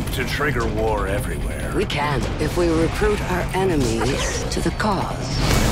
hope to trigger war everywhere. We can if we recruit our enemies to the cause.